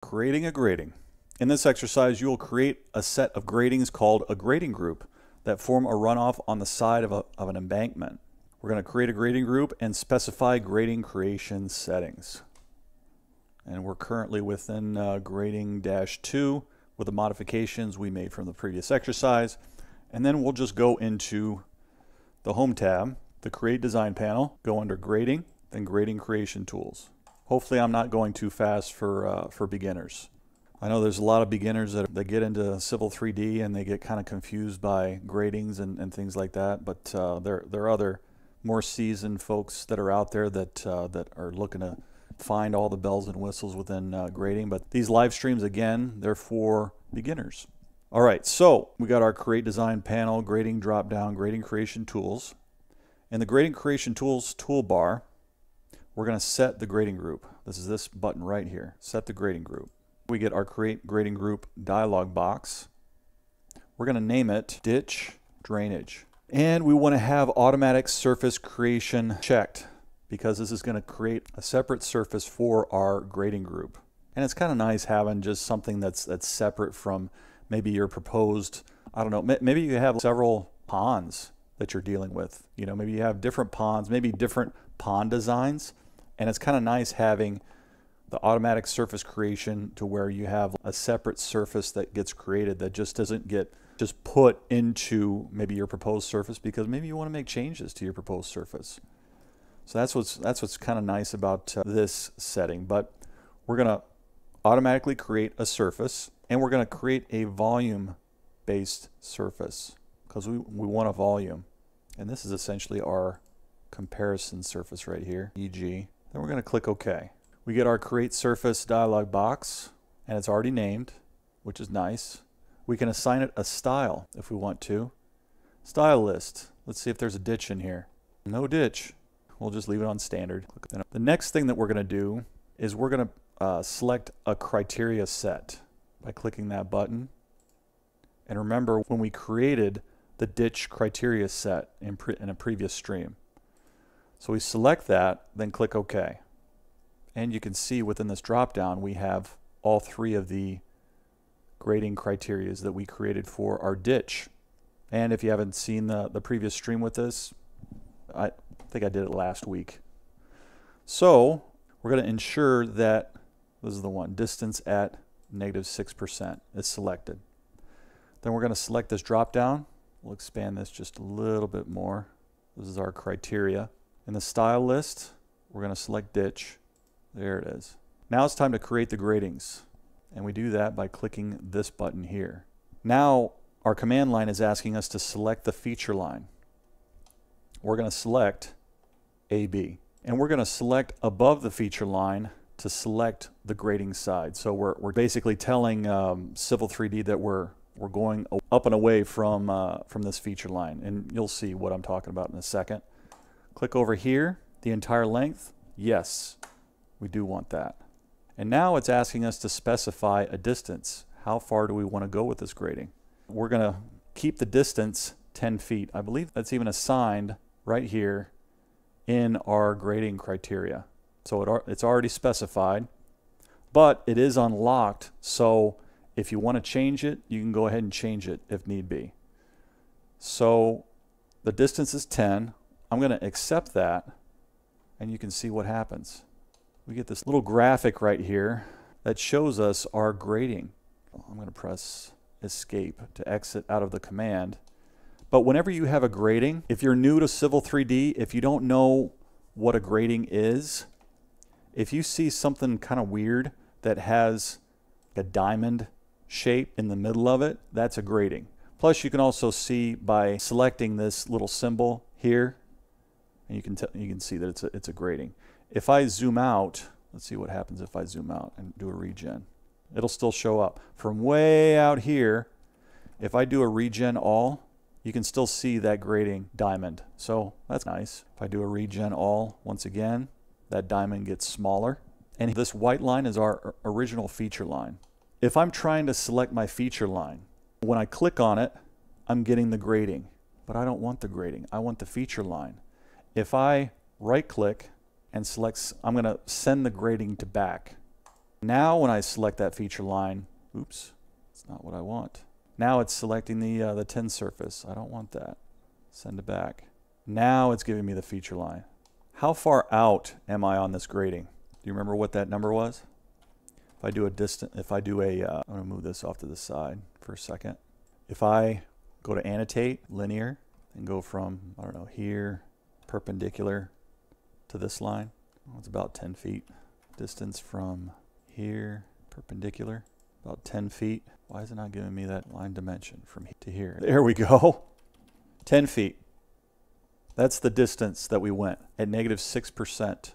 Creating a grading. In this exercise, you will create a set of gradings called a grading group that form a runoff on the side of, a, of an embankment. We're going to create a grading group and specify grading creation settings. And we're currently within uh, grading dash 2 with the modifications we made from the previous exercise. And then we'll just go into the Home tab, the Create Design panel, go under Grading, then Grading Creation Tools. Hopefully I'm not going too fast for, uh, for beginners. I know there's a lot of beginners that, that get into Civil 3D and they get kind of confused by gradings and, and things like that, but uh, there, there are other more seasoned folks that are out there that, uh, that are looking to find all the bells and whistles within uh, grading. But these live streams, again, they're for beginners. All right, so we got our Create Design panel, Grading drop down, Grading Creation Tools. In the Grading Creation Tools toolbar, we're going to set the grading group. This is this button right here, set the grading group. We get our create grading group dialog box. We're going to name it ditch drainage. And we want to have automatic surface creation checked because this is going to create a separate surface for our grading group. And it's kind of nice having just something that's that's separate from maybe your proposed, I don't know, maybe you have several ponds that you're dealing with. You know, maybe you have different ponds, maybe different pond designs. And it's kind of nice having the automatic surface creation to where you have a separate surface that gets created that just doesn't get just put into maybe your proposed surface because maybe you want to make changes to your proposed surface. So that's what's that's what's kind of nice about uh, this setting. But we're going to automatically create a surface and we're going to create a volume based surface because we, we want a volume. And this is essentially our comparison surface right here, EG. Then we're going to click OK. We get our Create Surface dialog box, and it's already named, which is nice. We can assign it a style if we want to. Style list. Let's see if there's a ditch in here. No ditch. We'll just leave it on standard. The next thing that we're going to do is we're going to uh, select a criteria set by clicking that button. And remember when we created the ditch criteria set in, in a previous stream. So we select that, then click OK. And you can see within this drop-down we have all three of the grading criterias that we created for our ditch. And if you haven't seen the, the previous stream with this, I think I did it last week. So we're going to ensure that this is the one, distance at negative 6% is selected. Then we're going to select this drop down. We'll expand this just a little bit more. This is our criteria. In the style list, we're going to select ditch. There it is. Now it's time to create the gradings. And we do that by clicking this button here. Now our command line is asking us to select the feature line. We're going to select AB. And we're going to select above the feature line to select the grading side. So we're, we're basically telling um, Civil 3D that we're, we're going up and away from, uh, from this feature line. And you'll see what I'm talking about in a second. Click over here, the entire length. Yes, we do want that. And now it's asking us to specify a distance. How far do we want to go with this grading? We're going to keep the distance 10 feet. I believe that's even assigned right here in our grading criteria. So it, it's already specified, but it is unlocked. So if you want to change it, you can go ahead and change it if need be. So the distance is 10. I'm going to accept that and you can see what happens. We get this little graphic right here that shows us our grading. I'm going to press escape to exit out of the command. But whenever you have a grading, if you're new to Civil 3D, if you don't know what a grading is, if you see something kind of weird that has a diamond shape in the middle of it, that's a grading. Plus you can also see by selecting this little symbol here and you can you can see that it's a, it's a grading. If I zoom out, let's see what happens if I zoom out and do a regen. It'll still show up. From way out here, if I do a regen all, you can still see that grading diamond. So that's nice. If I do a regen all, once again, that diamond gets smaller. And this white line is our original feature line. If I'm trying to select my feature line, when I click on it, I'm getting the grading. But I don't want the grading. I want the feature line. If I right click and select, I'm going to send the grading to back. Now when I select that feature line, oops, it's not what I want. Now it's selecting the, uh, the TIN surface. I don't want that. Send it back. Now it's giving me the feature line. How far out am I on this grading? Do you remember what that number was? If I do a distant, if I do a, uh, I'm gonna move this off to the side for a second. If I go to annotate linear and go from, I don't know, here, perpendicular to this line, it's about 10 feet. Distance from here, perpendicular, about 10 feet. Why is it not giving me that line dimension from here to here? There we go. 10 feet. That's the distance that we went at negative 6%.